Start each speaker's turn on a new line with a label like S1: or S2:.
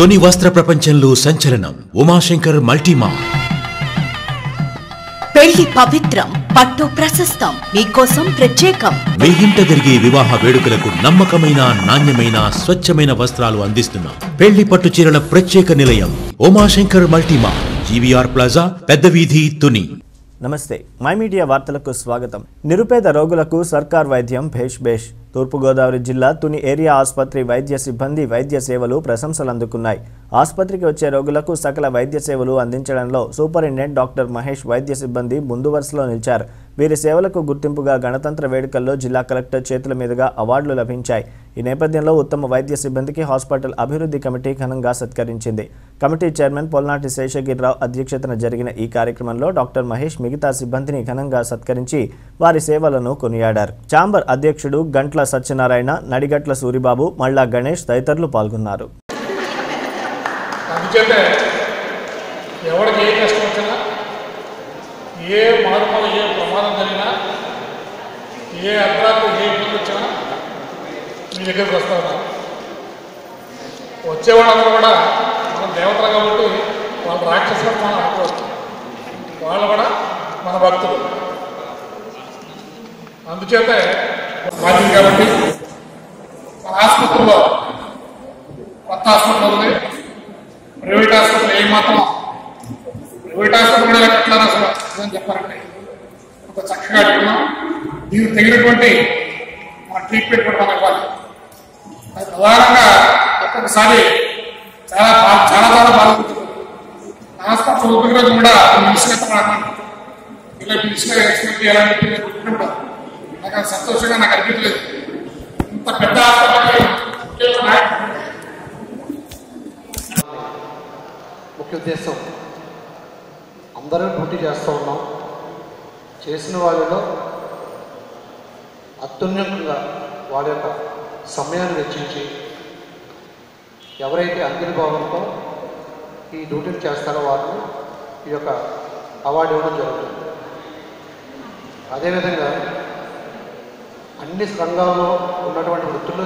S1: తొని వస్త్ర ప్రపంచంలో సంచలనం ఉమాశంకర్ మల్టీమా.
S2: పెళ్ళి పవిత్రం పట్టు ప్రశస్తం మీకోసం ప్రత్యేకం.
S1: మీ ఇంట జరిగే వివాహ వేడుకలకు నమ్మకమైన నాణ్యమైన స్వచ్ఛమైన వస్త్రాలు అందిస్తున్నాం. పెళ్ళి పట్టు చీరల ప్రత్యేక నిలయం ఉమాశంకర్ మల్టీమా. జీవీఆర్ ప్లాజా పెద్ద వీధి తుని.
S3: నమస్తే మై మీడియా వార్తలకు స్వాగతం. నిరుపేద రోగులకు సర్కార్ వైద్యం భేష్ భేష్. తూర్పుగోదావరి జిల్లా తుని ఏరియా ఆసుపత్రి వైద్య సిబ్బంది వైద్య సేవలు ప్రశంసలు అందుకున్నాయి ఆసుపత్రికి వచ్చే రోగులకు సకల వైద్య సేవలు అందించడంలో సూపరింటెండెంట్ డాక్టర్ మహేష్ వైద్య సిబ్బంది ముందు వరుసలో నిలిచారు. వీరి సేవలకు గుర్తింపుగా గణతంత్ర వేడుకల్లో జిల్లా కలెక్టర్ చేతుల మీదుగా అవార్డులు లభించాయి. ఈ నేపథ్యంలో ఉత్తమ వైద్య సిబ్బందికి హాస్పిటల్ అభివృద్ధి కమిటీ ఘనంగా సత్కరించింది. కమిటీ చైర్మన్ పొల్నాటి శేషగిరిరావు అధ్యక్షతన జరిగిన ఈ కార్యక్రమంలో డాక్టర్ మహేష్ మిగతా సిబ్బందిని ఘనంగా సత్కరించి వారి సేవలను కొనియాడారు. చాంబర్ అధ్యక్షుడు గంట్ల సత్యనారాయణ నడిగట్ల సూరిబాబు మల్లా గణేష్ తదితరులు పాల్గొన్నారు.
S4: ఎవరికి ఏ కష్టం వచ్చినా ఏ మార్పులు ఏ ప్రమాదం జరిగినా ఏ అర్ధరాత్రి ఏ ఇబ్బంది వచ్చినా మీ దగ్గరికి వస్తా ఉన్నారు వచ్చేవాళ్ళందరూ కూడా మన దేవతలు కాబట్టి వాళ్ళ రాక్షసులు మనం అనుకోవచ్చు. వాళ్ళు కూడా మన భక్తులు. అందుచేత బాధ్యత కాబట్టి మన ఆసుపత్రిలో కొత్త ఆసుపత్రి ఉంది. ప్రైవేట్ హాస్పిటల్ ఏం మాత్రం ప్రైవేట్ హాస్పిటల్ కూడా ఇలా అసలు? అని చెప్పారంటే ఒక చక్కగా అడుగుతున్నాం దీనికి తగినటువంటి మన ట్రీట్మెంట్ కూడా మనకు ఇవ్వాలి. అది ప్రధానంగా ఒక్కొక్కసారి చాలా చాలా చాలా బాగుంటుంది హాస్పిటల్ చదువుకునే రోజు కూడా మనిషిగా మాట్లాడుతుంది ఇలా నిమిషం ఎక్స్పెక్ట్ చేయాలని చెప్పి నేను నాకు అది సంతోషంగా నాకు అనిపించలేదు. ఇంత పెద్ద హాస్పిటల్
S5: ముఖ్య ఉద్దేశం అందరం పోటీ చేస్తూ ఉన్నాం. చేసిన వాళ్ళలో అత్యున్నతంగా వాళ్ళ యొక్క సమయాన్ని వెచ్చించి ఎవరైతే అంకిత భావంతో ఈ డ్యూటీని చేస్తారో వాళ్ళు ఈ యొక్క అవార్డు ఇవ్వడం జరుగుతుంది. అదేవిధంగా అన్ని రంగాల్లో ఉన్నటువంటి వృత్తుల్లో